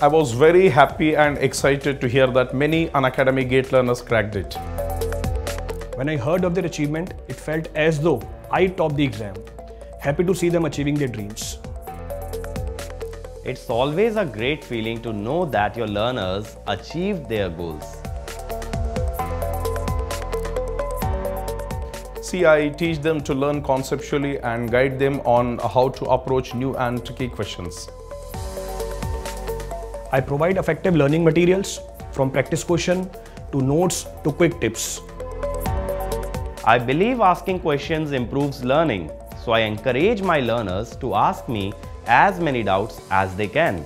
I was very happy and excited to hear that many Unacademy GATE learners cracked it. When I heard of their achievement, it felt as though I topped the exam. Happy to see them achieving their dreams. It's always a great feeling to know that your learners achieved their goals. See, I teach them to learn conceptually and guide them on how to approach new and tricky questions. I provide effective learning materials from practice question to notes to quick tips. I believe asking questions improves learning, so I encourage my learners to ask me as many doubts as they can.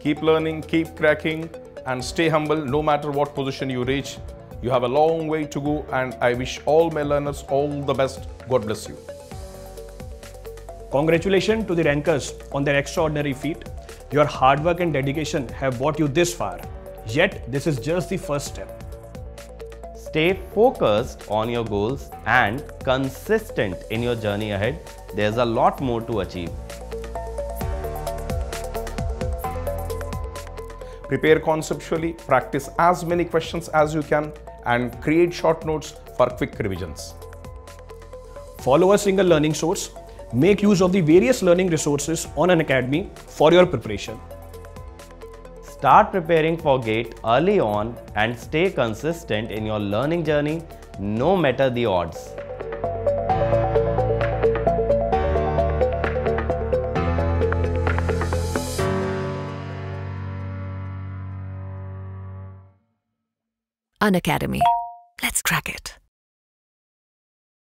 Keep learning, keep cracking, and stay humble no matter what position you reach. You have a long way to go, and I wish all my learners all the best. God bless you. Congratulations to the rankers on their extraordinary feat. Your hard work and dedication have brought you this far. Yet, this is just the first step. Stay focused on your goals and consistent in your journey ahead. There's a lot more to achieve. Prepare conceptually, practice as many questions as you can, and create short notes for quick revisions. Follow a single learning source. Make use of the various learning resources on Unacademy for your preparation. Start preparing for GATE early on and stay consistent in your learning journey no matter the odds. Unacademy. Let's crack it.